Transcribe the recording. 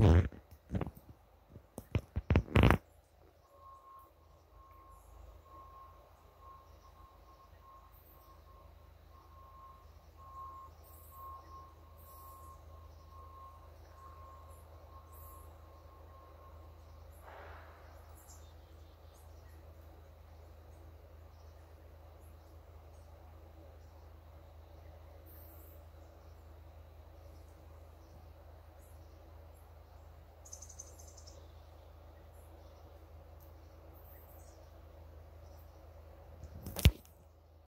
Mm-hmm.